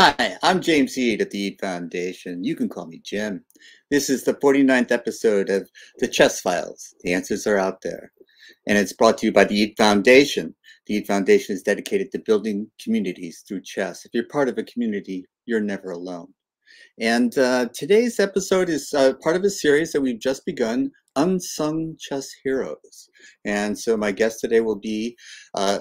Hi, I'm James Eade at the Eade Foundation. You can call me Jim. This is the 49th episode of The Chess Files. The answers are out there. And it's brought to you by the Eade Foundation. The Eade Foundation is dedicated to building communities through chess. If you're part of a community, you're never alone. And uh, today's episode is uh, part of a series that we've just begun, Unsung Chess Heroes. And so my guest today will be uh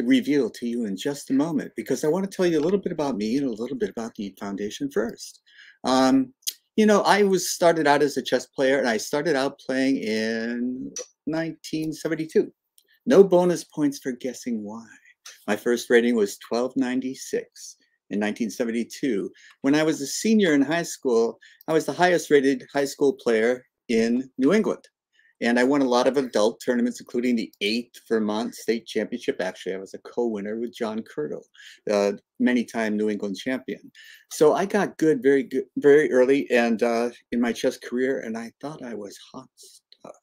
reveal to you in just a moment because I want to tell you a little bit about me and a little bit about the Foundation first. Um, you know, I was started out as a chess player and I started out playing in 1972. No bonus points for guessing why. My first rating was 1296 in 1972. When I was a senior in high school, I was the highest rated high school player in New England. And I won a lot of adult tournaments, including the eighth Vermont State Championship. Actually, I was a co-winner with John Curdo, uh, many-time New England champion. So I got good very good, very early and uh, in my chess career, and I thought I was hot stuff.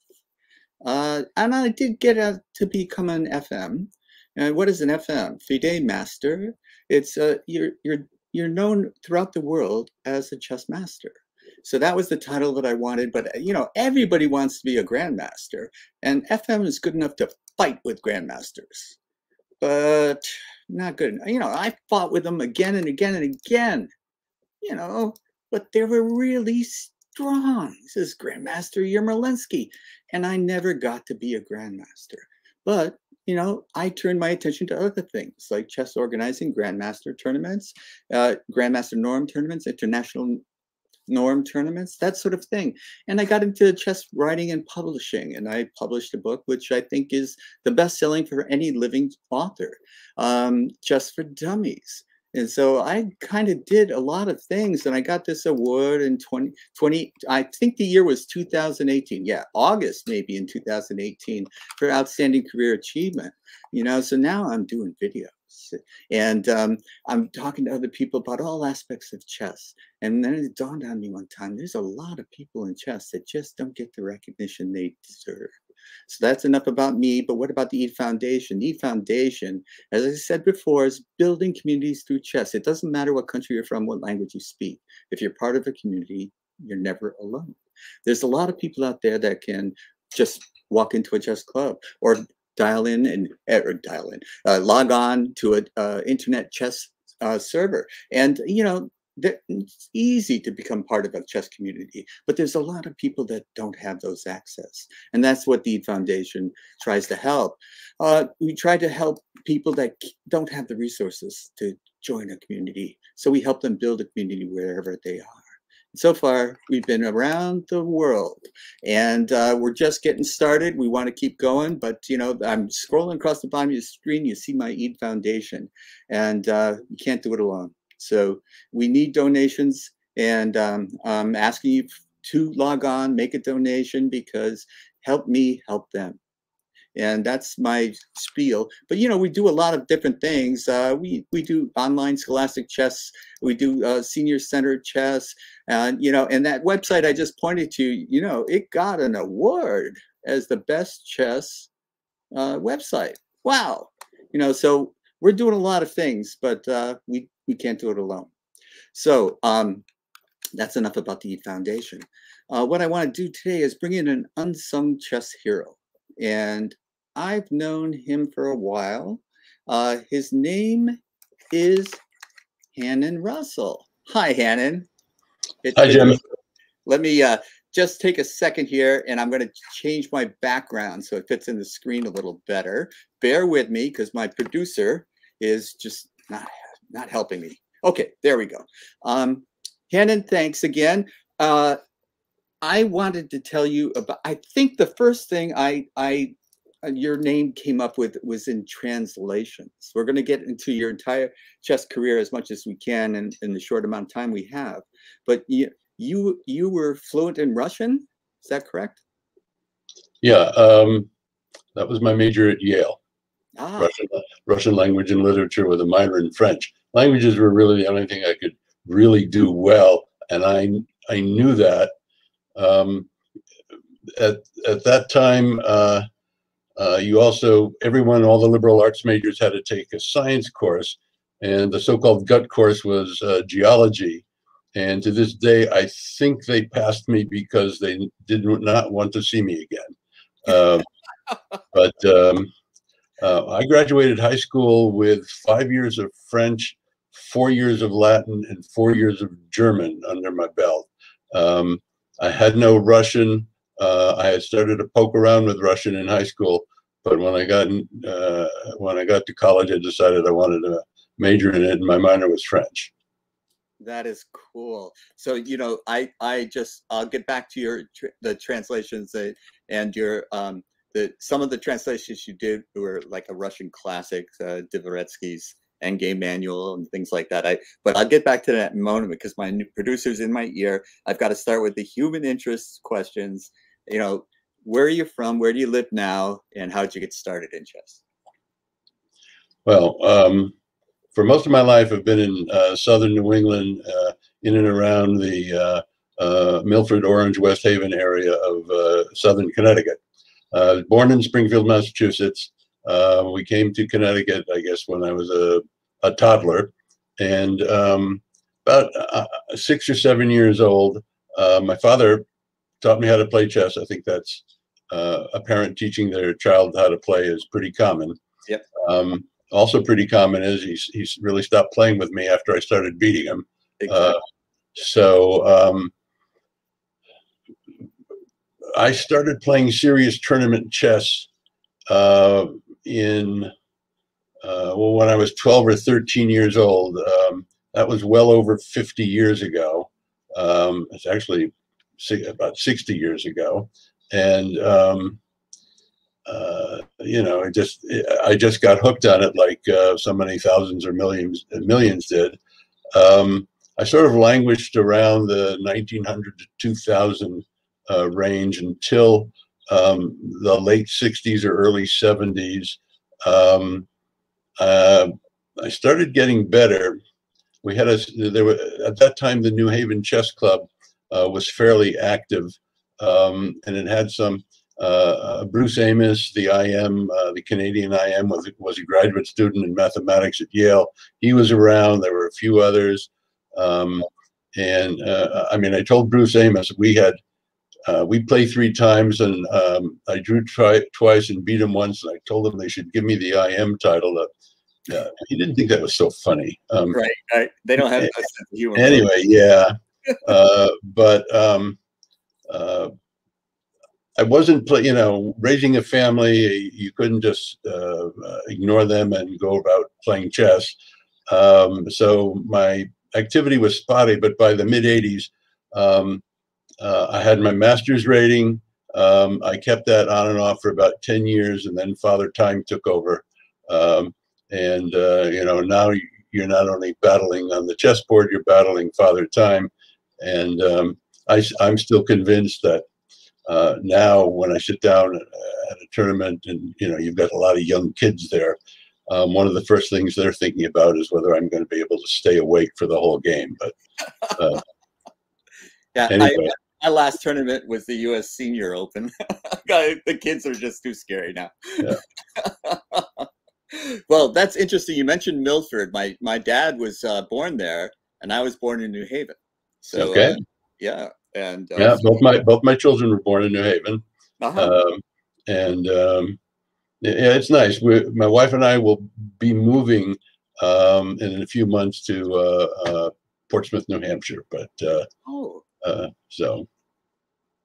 Uh, and I did get to become an FM. And what is an FM? FIDE Master. It's uh, you're you're you're known throughout the world as a chess master. So that was the title that I wanted. But, uh, you know, everybody wants to be a grandmaster. And FM is good enough to fight with grandmasters, but not good. You know, I fought with them again and again and again, you know, but they were really strong. This is Grandmaster Yermolinsky. And I never got to be a grandmaster. But you know, I turned my attention to other things like chess organizing, grandmaster tournaments, uh, grandmaster norm tournaments, international norm tournaments, that sort of thing. And I got into chess writing and publishing, and I published a book which I think is the best selling for any living author, um, Chess for Dummies. And so I kind of did a lot of things, and I got this award in 2020. 20, I think the year was 2018. Yeah, August maybe in 2018 for outstanding career achievement. You know, so now I'm doing video. And um, I'm talking to other people about all aspects of chess. And then it dawned on me one time there's a lot of people in chess that just don't get the recognition they deserve. So that's enough about me. But what about the Eade Foundation? The Eade Foundation, as I said before, is building communities through chess. It doesn't matter what country you're from, what language you speak. If you're part of a community, you're never alone. There's a lot of people out there that can just walk into a chess club or dial in and or dial in, uh, log on to an uh, internet chess uh, server, and you know it's easy to become part of a chess community, but there's a lot of people that don't have those access. And that's what the Foundation tries to help. Uh, we try to help people that don't have the resources to join a community. So we help them build a community wherever they are. So far, we've been around the world, and uh, we're just getting started. We want to keep going, but you know, I'm scrolling across the bottom of your screen. You see my Eade Foundation, and uh, you can't do it alone. So we need donations, and um, I'm asking you to log on, make a donation because help me help them and that's my spiel. But you know, we do a lot of different things. Uh, we we do online scholastic chess. We do uh, senior centered chess, and you know, and that website I just pointed to, you know, it got an award as the best chess uh, website. Wow, you know, so we're doing a lot of things, but uh, we we can't do it alone. So um, that's enough about the foundation. Uh, what I want to do today is bring in an unsung chess hero. And I've known him for a while. Uh, his name is Hanon Russell. Hi, Hanon. It's Hi, Jim. Let me uh, just take a second here and I'm going to change my background so it fits in the screen a little better. Bear with me because my producer is just not, not helping me. Okay, there we go. Um, Hanon, thanks again. Uh, I wanted to tell you about, I think the first thing I, I your name came up with was in translations. We're going to get into your entire chess career as much as we can in, in the short amount of time we have. But you, you, you were fluent in Russian, is that correct? Yeah, um, that was my major at Yale. Ah. Russian, Russian language and literature with a minor in French. Languages were really the only thing I could really do well, and I I knew that. Um, at at that time, uh, uh, you also, everyone, all the liberal arts majors had to take a science course. and the so-called gut course was uh, geology. And to this day, I think they passed me because they did not want to see me again. Uh, but um, uh, I graduated high school with five years of French, four years of Latin, and four years of German under my belt. Um, I had no Russian. Uh, I had started to poke around with Russian in high school, but when I got uh, when I got to college, I decided I wanted to major in it, and my minor was French. That is cool. So you know, I I just I'll get back to your the translations that, and your um the some of the translations you did were like a Russian classic, uh, Dvoretsky's Endgame Manual and things like that. I but I'll get back to that in a moment because my new producer's in my ear. I've got to start with the human interest questions. You know, where are you from? Where do you live now? And how did you get started in chess? Well, um, for most of my life, I've been in uh, southern New England, uh, in and around the uh, uh Milford, Orange, West Haven area of uh, southern Connecticut. Uh, born in Springfield, Massachusetts. we came to Connecticut, I guess, when I was a, a toddler. And um, about six or seven years old, my father taught me how to play chess. I think that's a parent teaching their child how to play is pretty common. Yep. Um, also pretty common is he's, he's really stopped playing with me after I started beating him. Exactly. Uh, so um, I started playing serious tournament chess uh, in uh, well when I was 12 or 13 years old. Um, that was well over 50 years ago. Um, it's actually about 60 years ago, and um, uh, you know, I just I just got hooked on it like uh, so many thousands or millions millions did. Um, I sort of languished around the 1900 to 2000 uh, range until um, the late 60s or early 70s. Um, uh, I started getting better. We had a there were at that time the New Haven Chess Club was fairly active, um, and it had some uh, Bruce Amos, the IM, uh, the Canadian IM, was, was a graduate student in mathematics at Yale. He was around. There were a few others. Um, and uh, I mean, I told Bruce Amos we had uh, we played three times, and um, I drew try, twice and beat him once. And I told him they should give me the IM title. Uh, he didn't think that was so funny. Um, right, right. They don't have. Anyway, yeah. Uh, but um, I wasn't, you know, raising a family. You couldn't just uh, uh, ignore them and go about playing chess. Um, so my activity was spotty. But by the mid '80s, um, uh, I had my master's rating. Um, I kept that on and off for about 10 years, and then Father Time took over. Um, and uh, you know, now you're not only battling on the chessboard, you're battling Father Time. And um, I, I'm still convinced that uh, now when I sit down at a tournament and you know you've got a lot of young kids there, um, one of the first things they're thinking about is whether I'm going to be able to stay awake for the whole game. But uh, yeah, anyway. I, my last tournament was the U.S. Senior Open. the kids are just too scary now. Yeah. well, that's interesting. You mentioned Milford. My my dad was uh, born there, and I was born in New Haven. So okay. Uh, yeah, and uh, yeah, both my both my children were born in New Haven, uh-huh. um, and um, yeah, it's nice. we my wife and I will be moving um, in a few months to uh, uh, Portsmouth, New Hampshire. But uh, oh, uh, so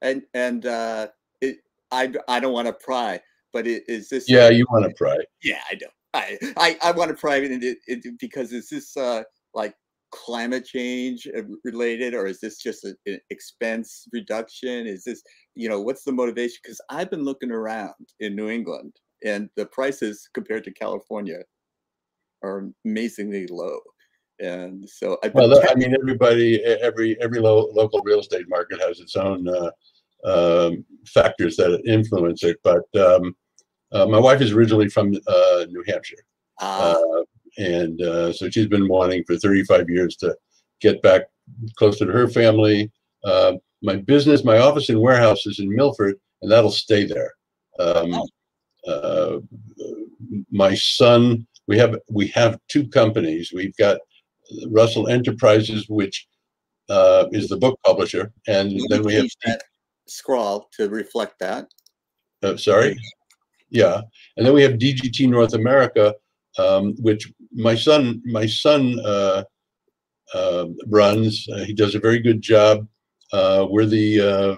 and and uh, it, I I don't want to pry, but it, is this? Yeah, you want to pry? Yeah, I do. I I, I want to pry it, it, because is this uh, like climate change uh, related or is this just an expense reduction? Is this you know what's the motivation? Because i've been looking around in new england and the prices compared to california are amazingly low. And so I've well i mean everybody every every lo- local real estate market has its own uh, um, factors that influence it but um, uh, my wife is originally from uh, new hampshire. Ah. Uh, and uh, so she's been wanting for 35 years to get back closer to her family. Uh, my business, my office and warehouse is in Milford, and that'll stay there. Um, uh, my son we have we have two companies. We've got Russell Enterprises, which uh, is the book publisher, and You then we have scrawl to reflect that. uh, sorry, yeah, and then we have DGT North America, um, which my son my son uh, uh, runs. Uh, he does a very good job. Uh, we're the uh,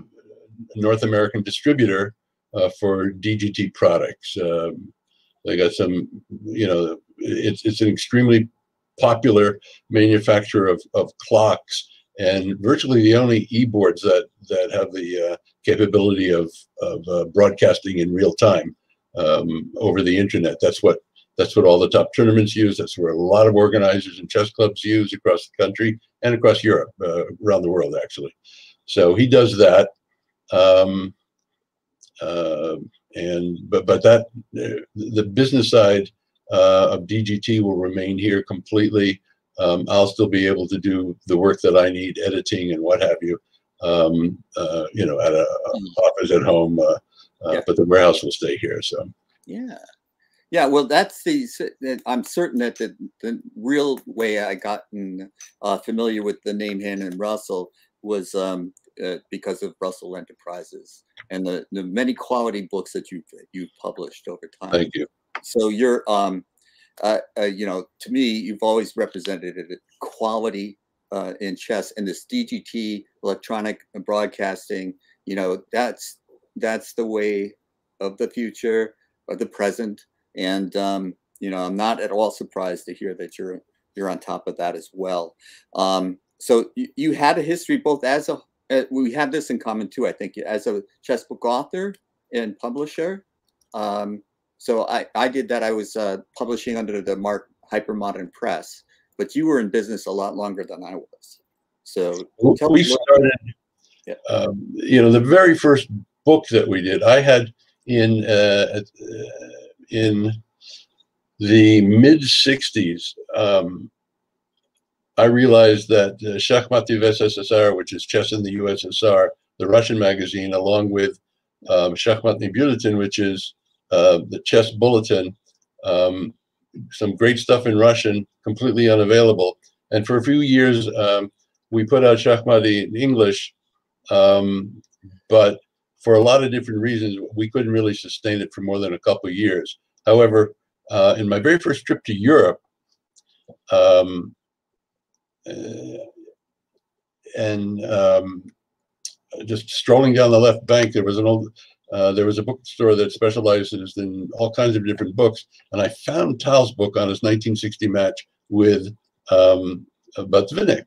North American distributor for DGT products. Um, they got some, you know, it's it's an extremely popular manufacturer of, of clocks and virtually the only e-boards that that have the uh, capability of of uh, broadcasting in real time um, over the internet. That's what that's what all the top tournaments use. That's where a lot of organizers and chess clubs use across the country and across Europe, uh, around the world actually. So he does that. Um, uh, and but but that uh, the business side uh, of DGT will remain here completely. Um, I'll still be able to do the work that I need, editing and what have you. Um, uh, you know, at a, a office at home, uh, uh, Yeah. but the warehouse will stay here. So Yeah. Yeah, well, that's the. I'm certain that the, the real way I gotten uh, familiar with the name Hanon Russell was um, uh, because of Russell Enterprises and the, the many quality books that you've you've published over time. thank you. So you're, um, uh, uh, you know, to me, you've always represented it quality uh, in chess and this DGT electronic broadcasting. You know, that's that's the way of the future of the present. And um, you know, I'm not at all surprised to hear that you're you're on top of that as well. Um, so you, you had a history both as a uh, we have this in common too. I think as a chess book author and publisher. Um, so I, I did that. I was uh, publishing under the Mark Hypermodern Press, but you were in business a lot longer than I was. So tell we started, Yeah. um, you know, the very first book that we did, I had in uh, uh, in the mid '60s. Um, I realized that uh, Shakhmaty v SSR, which is Chess in the USSR, the Russian magazine, along with um, Shakhmatny Bulletin, which is uh, the chess bulletin, um, some great stuff in Russian, completely unavailable. And for a few years, um, we put out Shakhmaty in English, um, but for a lot of different reasons, we couldn't really sustain it for more than a couple years. However, uh, in my very first trip to Europe, um, uh, and um, just strolling down the left bank, there was an old, uh, there was a bookstore that specializes in all kinds of different books, and I found Tal's book on his 1960 match with um, Botvinnik.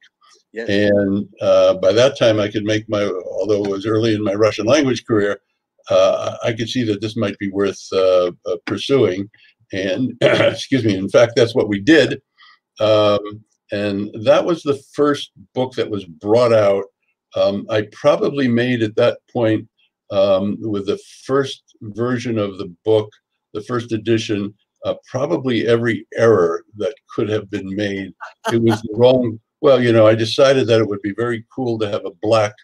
Yes. And uh, by that time, I could make my, although it was early in my Russian language career, uh, I could see that this might be worth uh, uh, pursuing. And excuse me, in fact, that's what we did. Um, and that was the first book that was brought out. Um, I probably made at that point um, with the first version of the book, the first edition, uh, probably every error that could have been made. It was the wrong. Well, you know, I decided that it would be very cool to have a black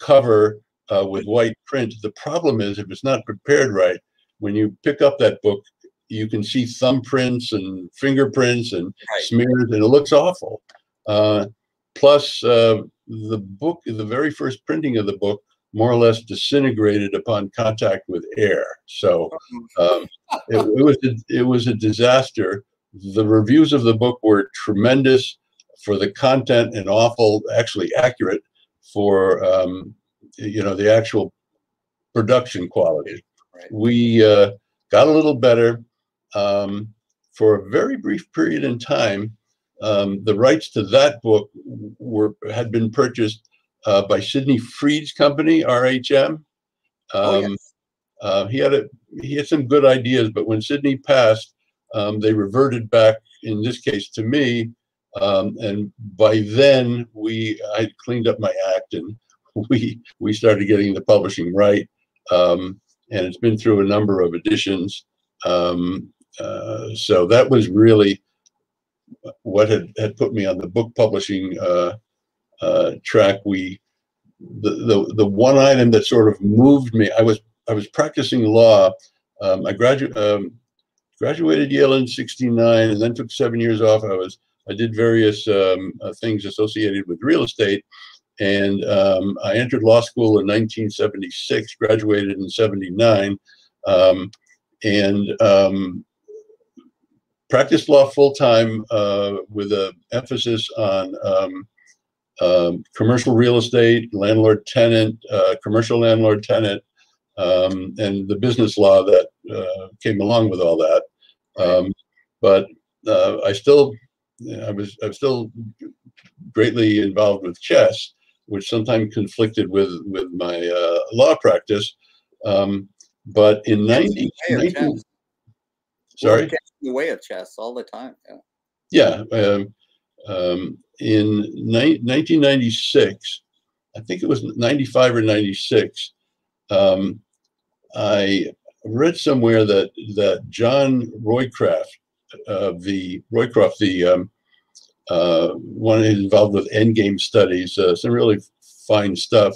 cover uh, with white print. The problem is, if it's not prepared right, when you pick up that book, you can see thumbprints and fingerprints and Right. smears, and it looks awful. Uh, plus, uh, the book, the very first printing of the book, more or less disintegrated upon contact with air. So um, it, it was a, it was a disaster. The reviews of the book were tremendous for the content and awful, actually accurate for um, you know the actual production quality. Right. We uh, got a little better um, for a very brief period in time. Um, the rights to that book were had been purchased uh, by Sidney Frid's company, RHM. Oh, Um, yes. uh, he had a he had some good ideas, but when Sidney passed, um, they reverted back. In this case, to me, um, and by then we I cleaned up my act, and we we started getting the publishing right. Um, and it's been through a number of editions. Um, uh, so that was really what had, had put me on the book publishing uh, uh, track. We the, the the one item that sort of moved me. I was I was practicing law. Um, I graduated um, graduated Yale in '69, and then took seven years off. I was I did various um, uh, things associated with real estate, and um, I entered law school in 1976. Graduated in '79, um, and um, practiced law full time uh, with an emphasis on um, um, commercial real estate, landlord tenant, uh, commercial landlord tenant, and the business law that uh, came along with all that. But uh, I still, I was, I'm still greatly involved with chess, which sometimes conflicted with with my uh, law practice. Um, but in 90, 19, sorry, the way of chess all the time. Yeah. yeah um, um, in ni- 1996, I think it was 95 or 96, um, I read somewhere that that John Roycroft, uh, the Roycroft, the um, uh, one involved with endgame studies, uh, some really fine stuff,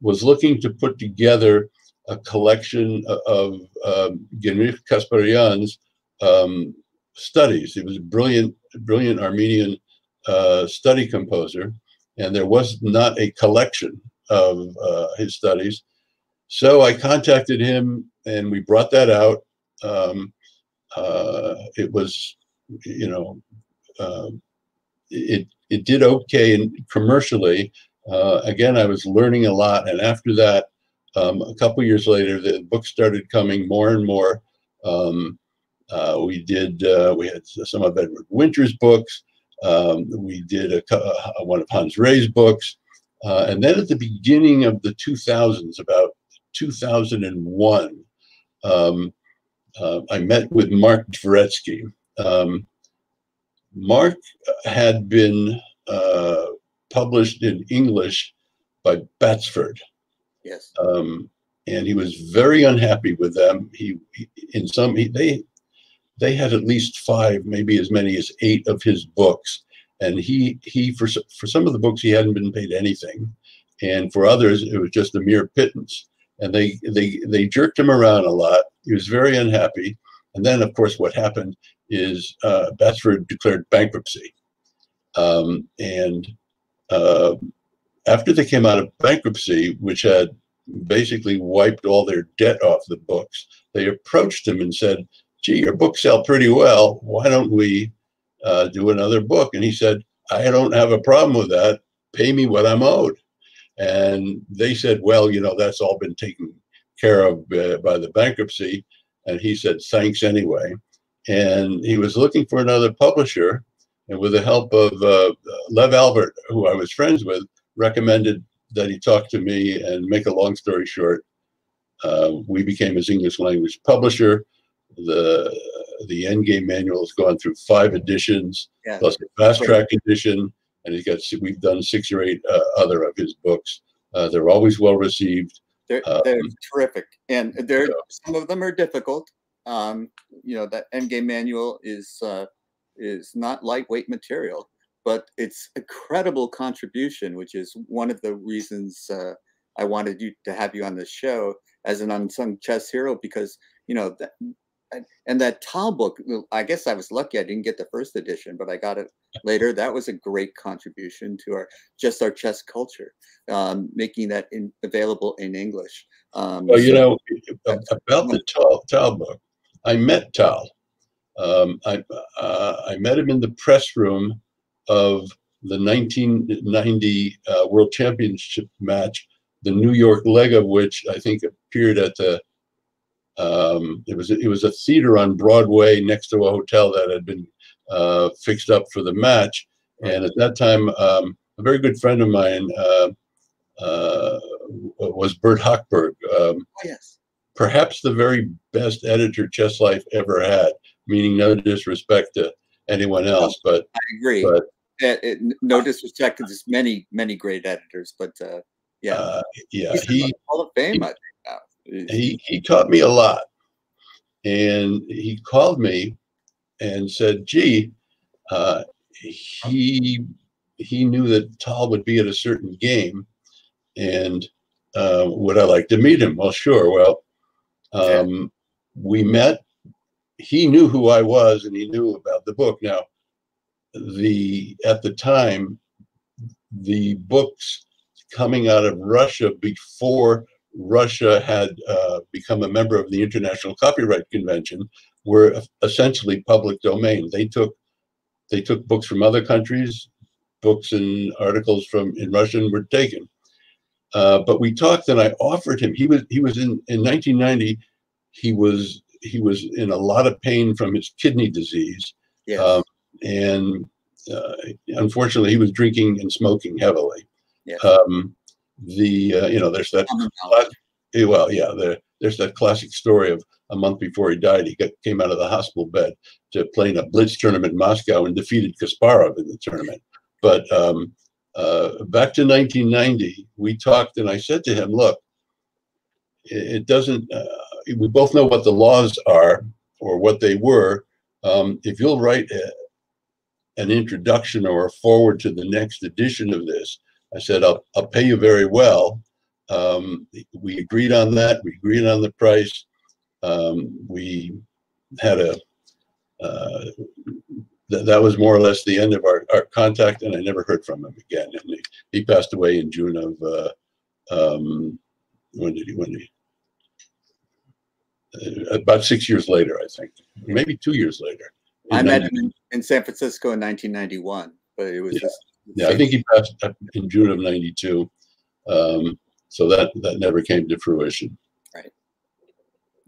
was looking to put together a collection of um, Genrikh Kasparyan's um, studies. He was a brilliant, brilliant Armenian uh, study composer, and there was not a collection of uh, his studies. So I contacted him, and we brought that out. Um, uh, it was, you know, uh, it it did okay commercially. Uh, again, I was learning a lot, and after that, um, a couple years later, the book started coming more and more. Um, uh, we did we had some of Edward Winter's books. Um, we did a, a, one of Hans Ree's books. Uh, and then at the beginning of the 2000s, about 2001, um, uh, I met with Mark Dvoretsky. Um, Mark had been uh, published in English by Batsford. Yes. Um, and he was very unhappy with them. He, he in some, he, they they had at least five, maybe as many as eight of his books. And he he for for some of the books he hadn't been paid anything, and for others it was just a mere pittance. And they they they jerked him around a lot. He was very unhappy. And then of course what happened is uh, Batsford declared bankruptcy, um, and uh, after they came out of bankruptcy, which had basically wiped all their debt off the books, they approached him and said, gee, your books sell pretty well. Why don't we uh, do another book? And he said, I don't have a problem with that. Pay me what I'm owed. And they said, well, you know, that's all been taken care of uh, by the bankruptcy. And he said, thanks anyway. And he was looking for another publisher. And with the help of uh, Lev Alburt, who I was friends with, recommended that he talk to me and make a long story short. Uh, we became his English language publisher the the Endgame manual has gone through five editions yeah. plus a fast track edition, and he's got we've done six or eight uh, other of his books. Uh, they're always well received. They're, um, they're terrific, and they're some of them are difficult. Um, you know, that Endgame manual is uh, is not lightweight material, but it's a credible contribution, which is one of the reasons uh, I wanted you to have you on the show as an unsung chess hero because you know that and that Tal book, I guess I was lucky I didn't get the first edition, but I got it later. That was a great contribution to our just our chess culture, um, making that in, available in English. Um, well, you know, about the Tal, Tal book, I met Tal. Um, I, uh, I met him in the press room of the 1990 uh, World Championship match, the New York leg of which I think appeared at the um, it was it was a theater on Broadway next to a hotel that had been uh, fixed up for the match. And at that time, um, a very good friend of mine uh, uh, was Burt Hochberg. Um, oh, yes. Perhaps the very best editor Chess Life ever had, meaning no disrespect to anyone else, but I agree. But, it, it, no disrespect to just many, many great editors, but uh, yeah, uh, yeah, He's he Hall of Fame. He, I think he he taught me a lot, and he called me and said, "Gee, uh, he he knew that Tal would be at a certain game, and uh, would I like to meet him?" Well, sure. Well, um, we met. he knew who I was and he knew about the book. Now, the at the time, the books coming out of Russia before Russia had uh, become a member of the International Copyright Convention were essentially public domain. They took they took books from other countries, books and articles from in Russian were taken. Uh, but we talked, and I offered him. He was he was in in 1990. He was he was in a lot of pain from his kidney disease, yes. um, and uh, unfortunately, he was drinking and smoking heavily. Yes. Um, the uh, you know there's that well yeah there, there's that classic story of a month before he died he got, came out of the hospital bed to play in a blitz tournament in Moscow and defeated Kasparov in the tournament. But um, uh, back to 1990 we talked and I said to him look it, it doesn't uh, we both know what the laws are or what they were. Um, if you'll write a, an introduction or a forward to the next edition of this I said, I'll, I'll pay you very well. Um, we agreed on that. We agreed on the price. Um, we had a, uh, th- that was more or less the end of our, our contact, and I never heard from him again. And he, he passed away in June of, uh, um, when did he, when did he? Uh, about six years later, I think, maybe two years later. I met him in, San Francisco in 1991, but it was yeah. just yeah, I think he passed in June of '92. Um, so that that never came to fruition. Right,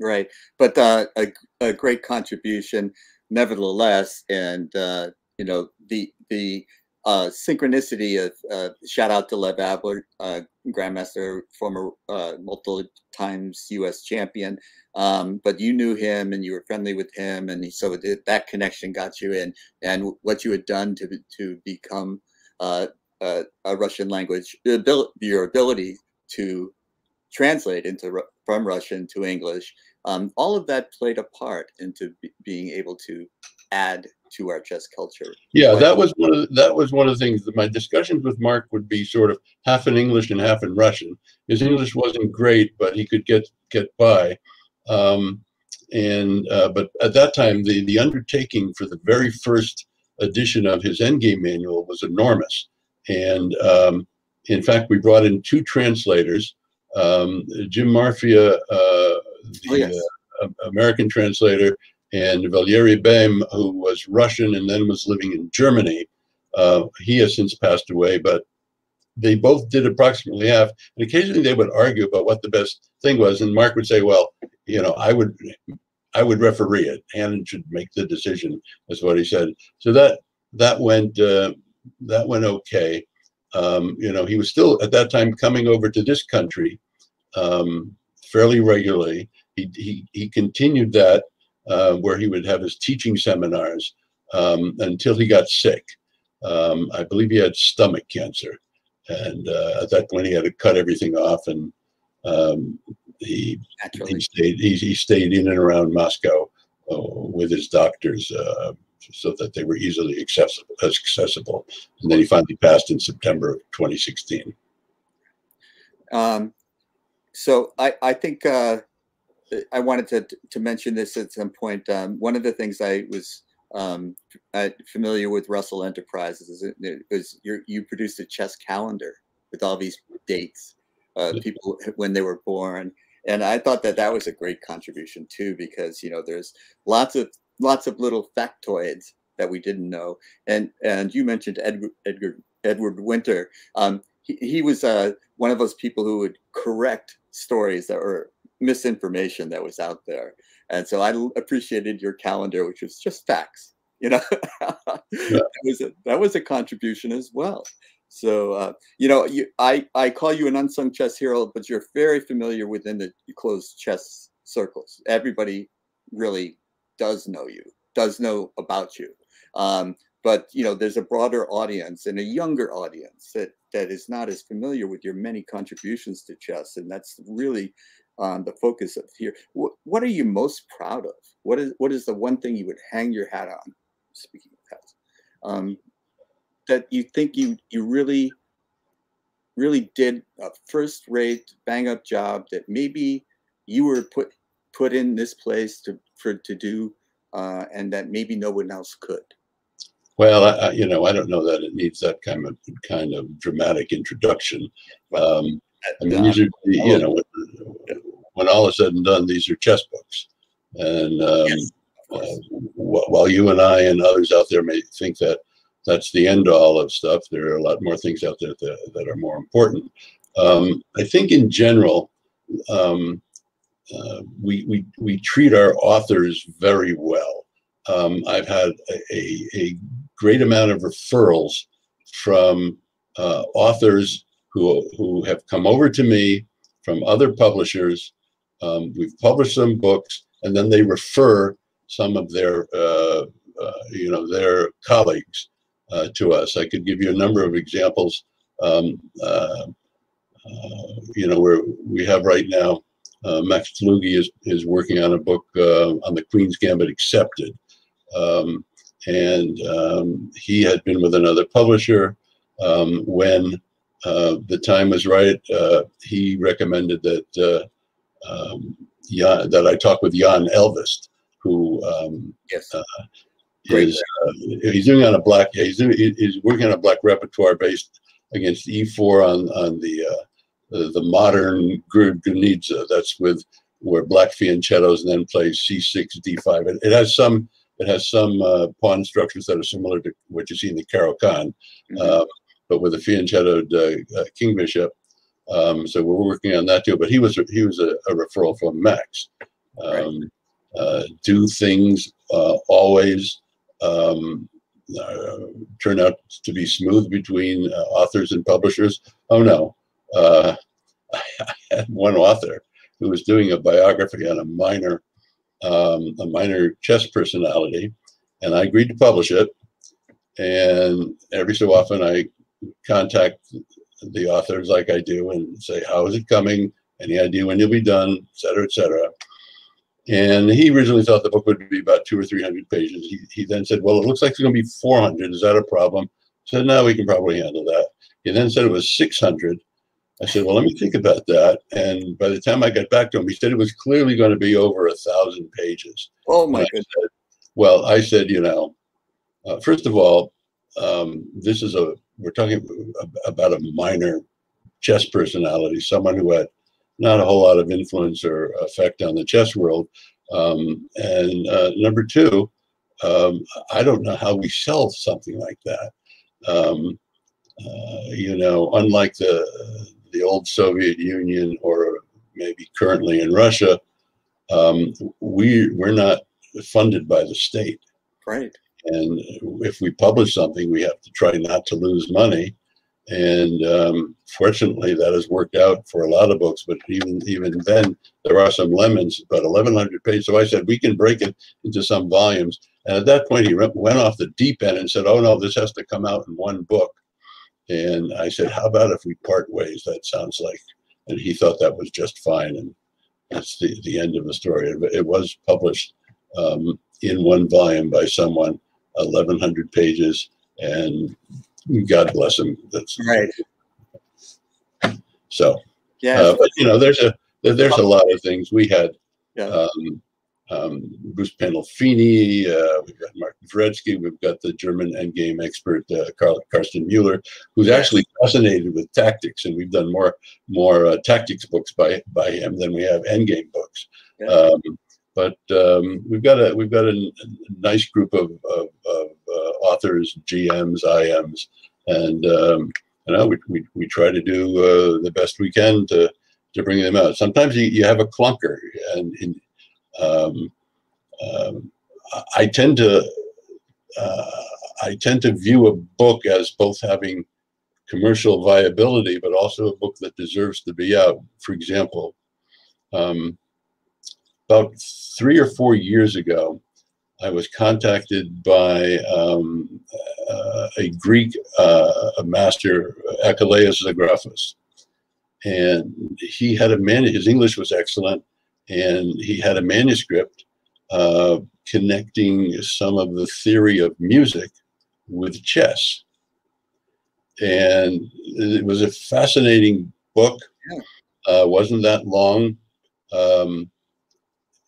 right. But uh, a a great contribution, nevertheless, and uh, you know the the uh, synchronicity of uh, shout out to Lev Alburt, uh, grandmaster, former uh, multiple times U.S. champion. Um, but you knew him and you were friendly with him, and so that connection got you in. And what you had done to to become uh, uh, a Russian language, your ability to translate into from Russian to English, um, all of that played a part into being able to add to our chess culture. Yeah, that was one of the, that was one of the things that my discussions with Mark would be sort of half in English and half in Russian. His English wasn't great, but he could get get by. Um, and uh, but at that time, the the undertaking for the very first edition of his Endgame manual was enormous. And um, in fact, we brought in two translators, um, Jim Marfia, uh, the oh, yes. uh, American translator, and Valery Beim, who was Russian and then was living in Germany. Uh, he has since passed away, but they both did approximately half. And occasionally they would argue about what the best thing was. And Mark would say, well, you know, I would I would referee it. Hanon should make the decision. That's what he said. So that that went uh, that went okay. Um, you know, he was still at that time coming over to this country um, fairly regularly. He, he he continued that uh, where he would have his teaching seminars um, until he got sick. Um, I believe he had stomach cancer, and uh, at that point he had to cut everything off and um, he he stayed he, he stayed in and around Moscow uh, with his doctors uh, so that they were easily accessible accessible. And then he finally passed in September of 2016. Um, so I I think uh, I wanted to to mention this at some point. Um, one of the things I was um, familiar with Russell Enterprises is it was you produced a chess calendar with all these dates uh, people when they were born. And I thought that that was a great contribution too, because you know there's lots of lots of little factoids that we didn't know. And and you mentioned Edward Edgar, Edward Winter. Um, he, he was uh, one of those people who would correct stories that were misinformation that was out there. And so I appreciated your calendar, which was just facts. You know, yeah. that was a, that was a contribution as well. So uh, you know, you, I I call you an unsung chess hero, but you're very familiar within the closed chess circles. Everybody really does know you, does know about you. Um, but you know, there's a broader audience and a younger audience that that is not as familiar with your many contributions to chess, and that's really um, the focus of here. What, what are you most proud of? What is what is the one thing you would hang your hat on? Speaking of hats, um, that you think you you really really did a first rate bang up job that maybe you were put put in this place to for to do uh, and that maybe no one else could? Well, I, you know, I don't know that it needs that kind of kind of dramatic introduction. Um, I mean, these are you know, when, all is said and done, these are chess books, and um, yes, uh, while you and I and others out there may think that that's the end all of stuff, there are a lot more things out there that, that are more important. Um, I think in general, um, uh, we, we, we treat our authors very well. Um, I've had a, a, great amount of referrals from uh, authors who, who have come over to me from other publishers. Um, we've published some books, and then they refer some of their, uh, uh you know, their colleagues uh, to us. I could give you a number of examples. Um, uh, you know, where we have right now, Max Dlugy is, is working on a book on the Queen's Gambit Accepted. Um, and um, he had been with another publisher. Um, when uh, the time was right, uh, he recommended that uh, um, Jan, that I talk with Jan Ehlvest, who um, yes. Uh, is uh, he's doing on a black he's doing, he's working on a black repertoire based against E4 on on the uh, the, the modern Gurgenidze. That's with where black fianchettos and then plays C6 D5. It, it has some it has some uh, pawn structures that are similar to what you see in the Caro-Kann, mm-hmm. uh, but with a fianchettoed uh, uh, king bishop. Um, so we're working on that too. But he was he was a, a referral from Max. Um, right. Uh, do things uh, always um, turn out to be smooth between authors and publishers? Oh no. uh, I had one author who was doing a biography on a minor um, a minor chess personality, and I agreed to publish it. And every so often, I contact the authors like I do and say, "How is it coming? Any idea when you'll be done, et cetera, et cetera." And he originally thought the book would be about two or three hundred pages. He, he then said, "Well, it looks like it's going to be four hundred. Is that a problem?" I said, "No, we can probably handle that." He then said it was six hundred. I said, well, let me think about that. And by the time I got back to him, he said it was clearly going to be over a thousand pages. Oh my goodness. Said, well, I said, you know, uh, first of all, um, this is a, we're talking about a minor chess personality, someone who had not a whole lot of influence or effect on the chess world. Um, and uh, number two, um, I don't know how we sell something like that. Um, uh, you know, unlike the the old Soviet Union or maybe currently in Russia, um, we we're not funded by the state. Right. And if we publish something, we have to try not to lose money. And um, fortunately, that has worked out for a lot of books. But even even then, there are some lemons. About 1,100 pages. So I said we can break it into some volumes. And at that point, he went off the deep end and said, "Oh no, this has to come out in one book." And I said, How about if we part ways? That sounds like. And he thought that was just fine. And that's the, the end of the story. It, it was published um, in one volume by someone, 1,100 pages. And God bless him. That's right. So, yeah. Uh, but, you know, there's a there's a lot of things we had. Yeah. Um, um, Bruce Pandolfini, uh, we've got Martin Dvoretsky, we've got the German endgame expert uh, Carl, Karsten Mueller, who's actually fascinated with tactics, and we've done more more uh, tactics books by by him than we have endgame books. Yeah. Um, but um, we've got a we've got a, nice group of, of, of uh, authors, GMs, IMs, and um, you know we, we, we try to do uh, the best we can to to bring them out. Sometimes you, you have a clunker, and um, um, I tend to uh, I tend to view a book as both having commercial viability, but also a book that deserves to be out. For example, um, about three or four years ago, I was contacted by um, uh, a Greek uh, master, Achilleus Zagraphos, and he had a man. His English was excellent, and he had a manuscript uh, connecting some of the theory of music with chess. And it was a fascinating book. Uh, wasn't that long. Um,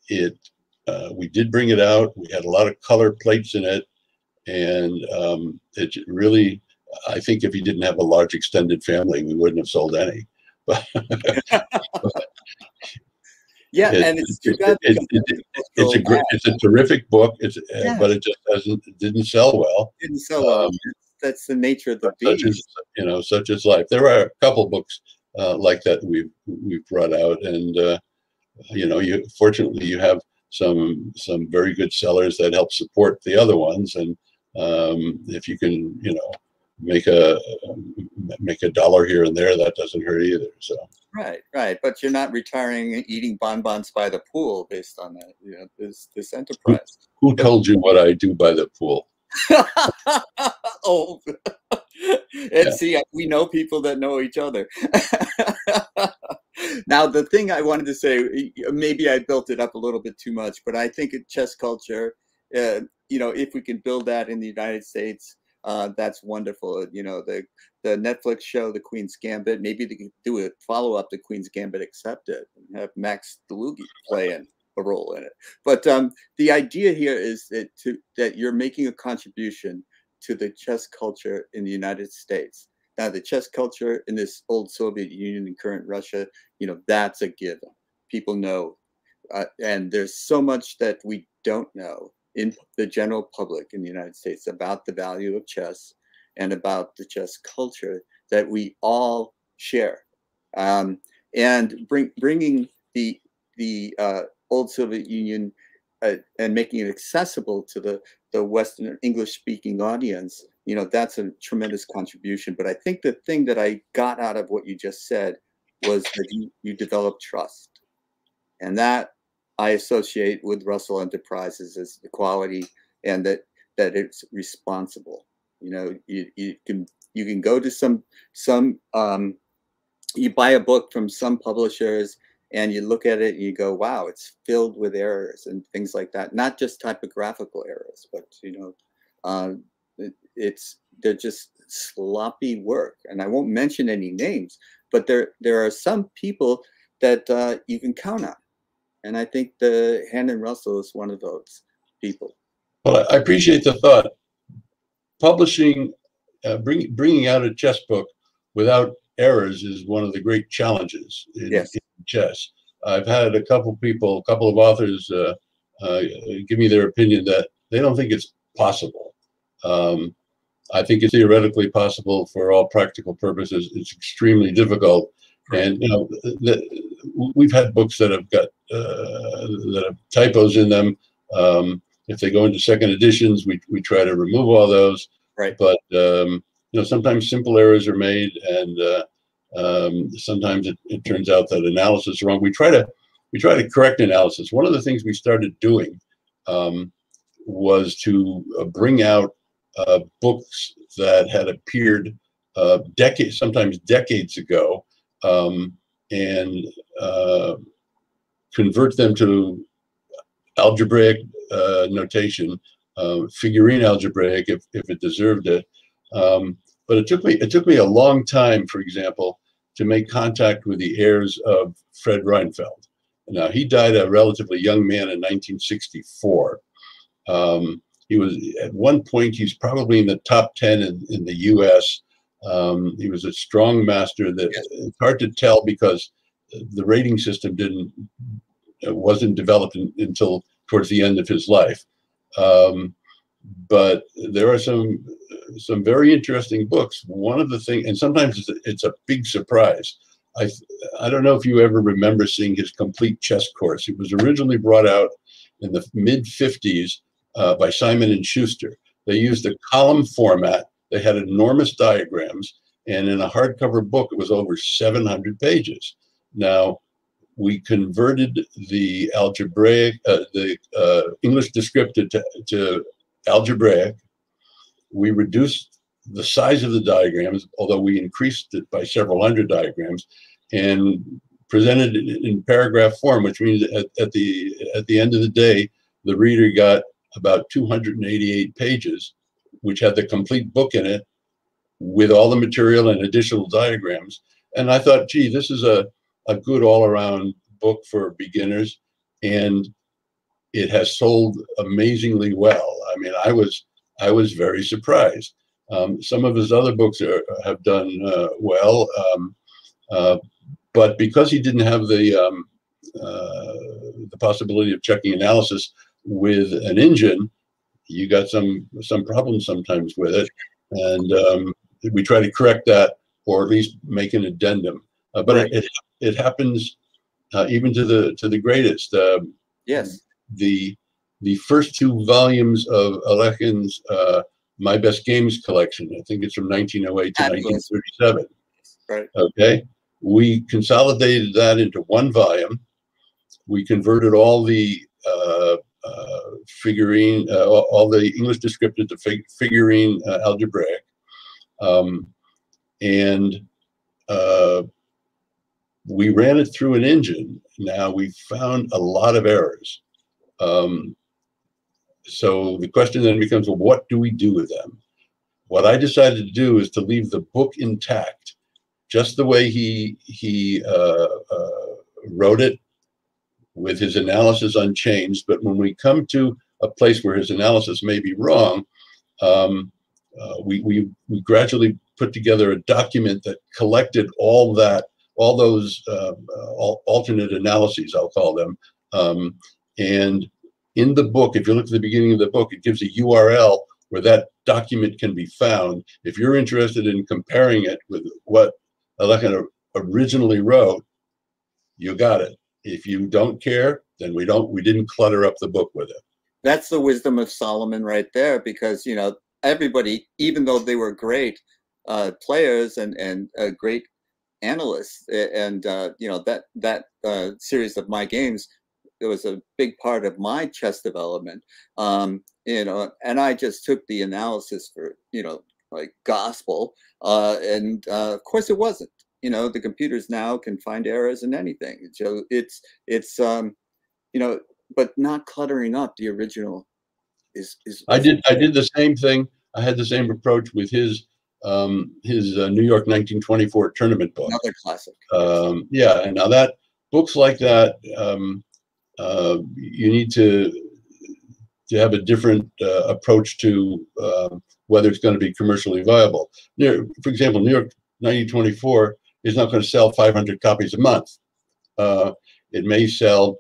it uh, we did bring it out. We had a lot of color plates in it, and um, it really. I think if he didn't have a large extended family, we wouldn't have sold any. But, yeah, it, and it's bad. It, it, it's a great, it's a terrific book. It's uh, but it just doesn't it didn't sell well. Didn't sell well. Um, that's the nature of the beast. As, you know, such as life. There are a couple books uh, like that we've we've brought out, and uh, you know, you fortunately you have some some very good sellers that help support the other ones, and um, if you can, you know, make a make a dollar here and there, that doesn't hurt either. So. Right, right, but you're not retiring and eating bonbons by the pool based on that. You know, this this enterprise. Who, who told you what I do by the pool? oh, and yeah. see, we know people that know each other. now, the thing I wanted to say, maybe I built it up a little bit too much, but I think chess culture, uh, you know, if we can build that in the United States, uh, that's wonderful. You know, the the Netflix show, The Queen's Gambit, maybe they could do a follow up to Queen's Gambit Accepted and have Max Dlugy playing a role in it. But um, the idea here is that to that you're making a contribution to the chess culture in the United States. Now, the chess culture in this old Soviet Union and current Russia, you know, that's a given. People know, uh, and there's so much that we don't know in the general public in the United States about the value of chess and about the chess culture that we all share. Um, and bring, bringing the the uh, old Soviet Union uh, and making it accessible to the, the Western English speaking audience, you know, that's a tremendous contribution. But I think the thing that I got out of what you just said was that you, you develop trust. And that I associate with Russell Enterprises as the quality and that, that it's responsible. You know, you, you can you can go to some some um, you buy a book from some publishers and you look at it and you go, wow, it's filled with errors and things like that. Not just typographical errors, but you know, uh, it's they're just sloppy work. And I won't mention any names, but there there are some people that uh, you can count on, and I think the Hanon Russell is one of those people. Well, I appreciate the thought. Publishing, uh, bring, bringing out a chess book without errors is one of the great challenges in, yes. in chess. I've had a couple people, a couple of authors uh, uh, give me their opinion that they don't think it's possible. Um, I think it's theoretically possible for all practical purposes. It's extremely difficult, and you know, the, we've had books that have got uh, that have typos in them. Um, if they go into second editions, we we try to remove all those. Right. But um, you know, sometimes simple errors are made, and uh, um, sometimes it, it, turns out that analysis is wrong. We try to we try to correct analysis. One of the things we started doing um, was to uh, bring out uh, books that had appeared uh, decades, sometimes decades ago, um, and uh, convert them to algebraic uh, notation, uh, figurine algebraic if, if it deserved it. Um, but it took me it took me a long time, for example, to make contact with the heirs of Fred Reinfeldt. Now he died a relatively young man in 1964. Um, he was at one point he's probably in the top 10 in, in the U.S. Um, he was a strong master that it's hard to tell because the rating system didn't wasn't developed in, until towards the end of his life. Um, but there are some some very interesting books. One of the things, and sometimes it's a, it's a big surprise. I I don't know if you ever remember seeing his complete chess course. It was originally brought out in the mid '50s uh, by Simon and Schuster. They used a column format. They had enormous diagrams, and in a hardcover book, it was over 700 pages. Now, we converted the algebraic, uh, the uh, English descriptive to, to algebraic. We reduced the size of the diagrams, although we increased it by several hundred diagrams, and presented it in paragraph form, which means at, at the at the end of the day, the reader got about 288 pages, which had the complete book in it with all the material and additional diagrams. And I thought, gee, this is a, a good all around book for beginners. And it has sold amazingly well. I mean, I was I was very surprised. Um, some of his other books are, have done uh, well, um, uh, but because he didn't have the um, uh, the possibility of checking analysis with an engine, you got some some problems sometimes with it, and um, we try to correct that or at least make an addendum. Uh, but right. it, it, happens uh, even to the to the greatest. Um, yes. The the first two volumes of Alekhine's uh, My Best Games collection. I think it's from 1908 to 1937. Right. Okay. We consolidated that into one volume. We converted all the uh, figurine, uh, all the English descriptive to fig figurine uh, algebraic. Um, and uh, we ran it through an engine. Now we found a lot of errors. Um, so the question then becomes, well, what do we do with them? What I decided to do is to leave the book intact, just the way he he uh, uh, wrote it, with his analysis unchanged. But when we come to a place where his analysis may be wrong, um, uh, we, we we gradually put together a document that collected all that all those uh, uh all, alternate analyses, I'll call them, um, and in the book, if you look at the beginning of the book, it gives a URL where that document can be found. If you're interested in comparing it with what Alekhine originally wrote, you got it. If you don't care, then we don't. We didn't clutter up the book with it. That's the wisdom of Solomon right there, because you know everybody, even though they were great uh, players and and uh, great analysts, and uh, you know that that uh, series of my games it was a big part of my chess development. Um, you know, and I just took the analysis for you know like gospel, uh, and uh, of course it wasn't. You know, the computers now can find errors in anything. So it's it's um, you know, but not cluttering up the original. Is, is I did I did the same thing. I had the same approach with his um, his uh, New York 1924 tournament book. Another classic. Um, yeah, and now that books like that, um, uh, you need to to have a different uh, approach to uh, whether it's going to be commercially viable. For example, New York 1924 is not going to sell 500 copies a month. Uh, it may sell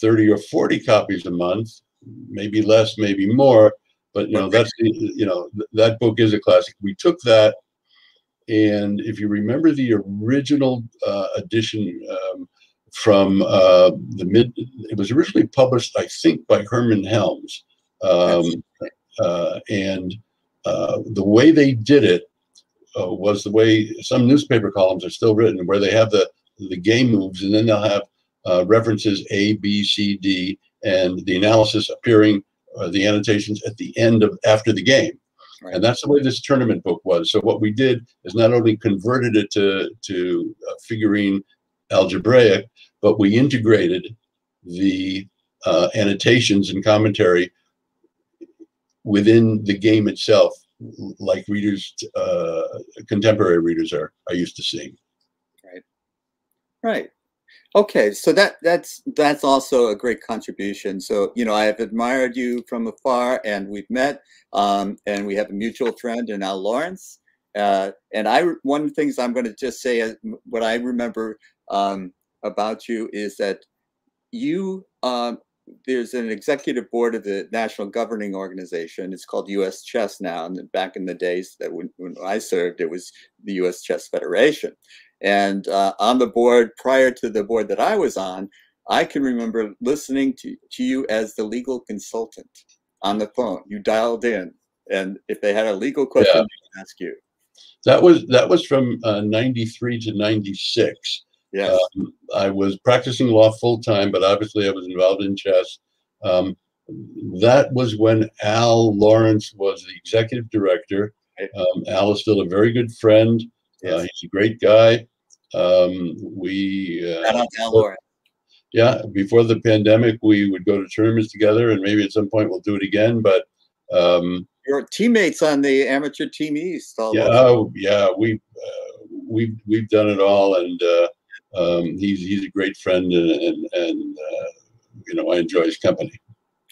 30 or 40 copies a month, maybe less, maybe more. But you know that's you know that book is a classic. We took that, and if you remember the original uh, edition. Um, from uh, the mid. It was originally published, I think, by Hermann Helms, um, uh, and uh, the way they did it uh, was the way some newspaper columns are still written, where they have the the game moves, and then they'll have uh, references A, B, C, D, and the analysis appearing, uh, the annotations at the end of after the game. Right. And that's the way this tournament book was. So what we did is not only converted it to to figurine algebraic, but we integrated the uh, annotations and commentary within the game itself, like readers, uh, contemporary readers are are used to seeing. Right. Right. Okay, so that that's that's also a great contribution. So you know, I have admired you from afar, and we've met, um, and we have a mutual friend in Al Lawrence. Uh, and I, one of the things I'm going to just say, uh, what I remember um, about you is that you um, there's an executive board of the national governing organization. It's called U.S. Chess now, and back in the days that when, when I served, it was the U.S. Chess Federation. And uh, on the board, prior to the board that I was on, I can remember listening to, to you as the legal consultant on the phone. You dialed in, and if they had a legal question, yeah. they ask you. That was that was from uh, '93 to '96. Yes. Um, I was practicing law full time, but obviously I was involved in chess. Um, that was when Al Lawrence was the executive director. Um, Al is still a very good friend. Uh, yes. Uh, he's a great guy. Um, we uh, Al Lawrence. Yeah, before the pandemic, we would go to tournaments together, and maybe at some point we'll do it again. But um, your teammates on the amateur team east. yeah, oh, yeah, we uh, we've we've done it all, and uh, um, he's he's a great friend, and and, and uh, you know I enjoy his company.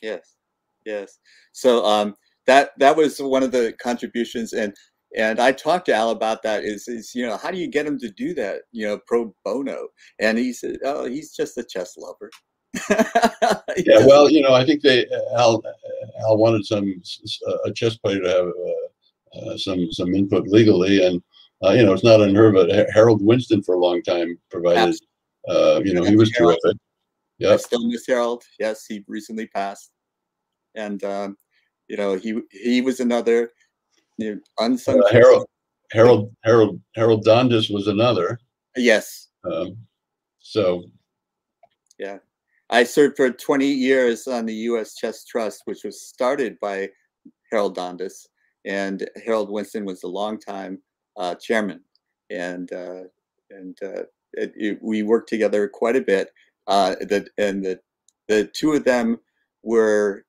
Yes, yes. So um, that that was one of the contributions, and and I talked to Al about that. Is is you know how do you get him to do that? You know, pro bono, and he said, oh, he's just a chess lover. yeah, well, you know, I think they Al Al wanted some a chess player to have uh, uh, some some input legally, and uh, you know, it's not unheard of. But Harold Winston for a long time provided. Uh, you know, he was Harold. terrific. Yeah, I still miss Harold. Yes, he recently passed, and um, you know, he he was another you know, unsung. Uh, Harold Harold Harold Harold Dondis was another. Yes. Um, so. Yeah, I served for 20 years on the U.S. Chess Trust, which was started by Harold Dondis, and Harold Winston was the longtime uh, chairman, and uh, and uh, it, it, we worked together quite a bit. Uh, the, and the the two of them were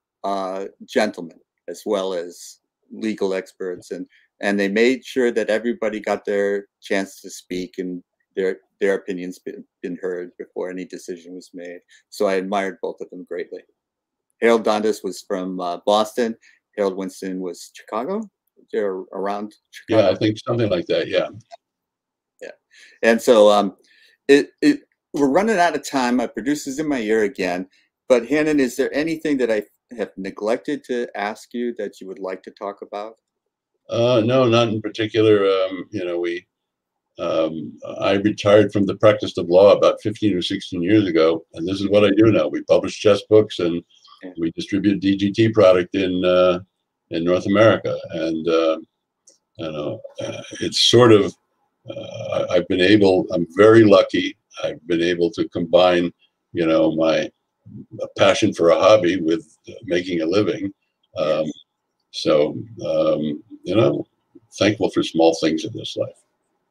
gentlemen as well as legal experts, and and they made sure that everybody got their chance to speak and their their opinions been, been heard before any decision was made. So I admired both of them greatly. Harold Dondis was from uh, Boston. Harold Winston was Chicago. They're around Chicago. Yeah, I think something like that. Yeah. Yeah. And so um, it, it we're running out of time. My producer's in my ear again. But Hanon, is there anything that I have neglected to ask you that you would like to talk about? Uh, no, not in particular. Um, you know, we um, I retired from the practice of law about 15 or 16 years ago, and this is what I do now. We publish chess books and we distribute DGT product in uh, in North America, and uh, you know, uh, it's sort of uh, I've been able. I'm very lucky. I've been able to combine, you know, my passion for a hobby with making a living. Um, so, um, you know, thankful for small things in this life.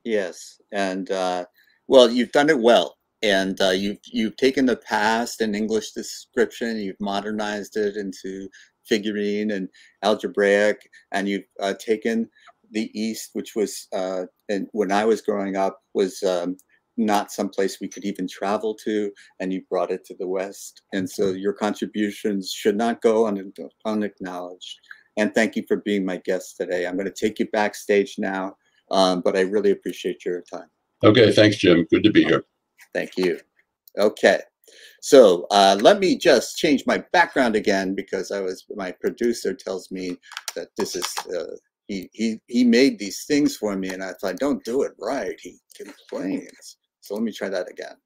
Yes, and uh, well, you've done it well, and uh, you've you've taken the past and English description, you've modernized it into figurine and algebraic, and you've uh, taken the East, which was uh, and when I was growing up was um, not someplace we could even travel to, and you brought it to the West, and so your contributions should not go un unacknowledged. And thank you for being my guest today. I'm going to take you backstage now um, but I really appreciate your time. Okay, thanks, Jim. Good to be here. Thank you. Okay, so uh, let me just change my background again because I was my producer tells me that this is uh, he he he made these things for me, and if I don't do it right, he complains. So let me try that again.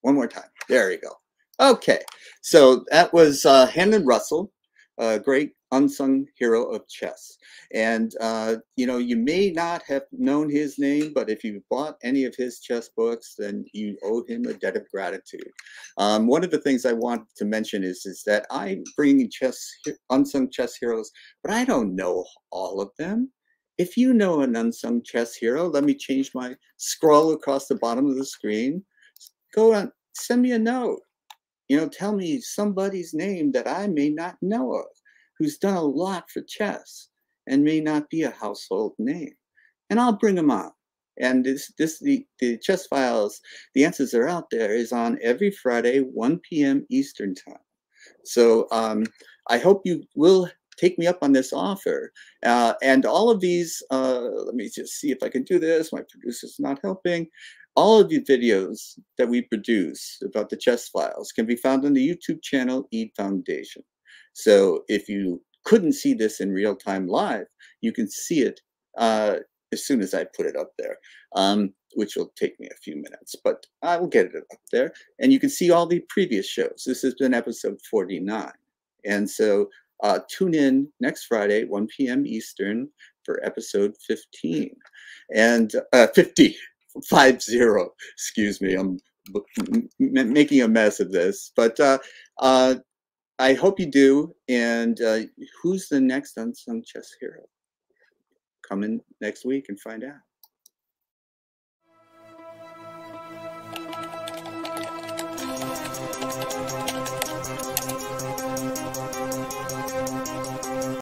One more time. There you go. Okay, so that was uh, Russell, a great unsung hero of chess. And, uh, you know, you may not have known his name, but if you bought any of his chess books, then you owe him a debt of gratitude. Um, one of the things I want to mention is, is that I'm bringing chess, unsung chess heroes, but I don't know all of them. If you know an unsung chess hero, let me change my scroll across the bottom of the screen. Go and send me a note. You know, tell me somebody's name that I may not know of who's done a lot for chess and may not be a household name. And I'll bring him on. And this, this the, the chess files, the answers are out there, is on every Friday, 1 p.m. Eastern time. So um, I hope you will take me up on this offer. Uh, and all of these, uh, let me just see if I can do this. My producer's not helping. All of the videos that we produce about the chess files can be found on the YouTube channel Eade Foundation. So if you couldn't see this in real time live, you can see it uh, as soon as I put it up there, um, which will take me a few minutes, but I will get it up there. And you can see all the previous shows. This has been episode 49. And so uh, tune in next Friday, 1 p.m. Eastern for episode 15 and uh, 50, 50, excuse me. I'm making a mess of this, but uh, uh, I hope you do. And uh, who's the next unsung chess hero? Come in next week and find out.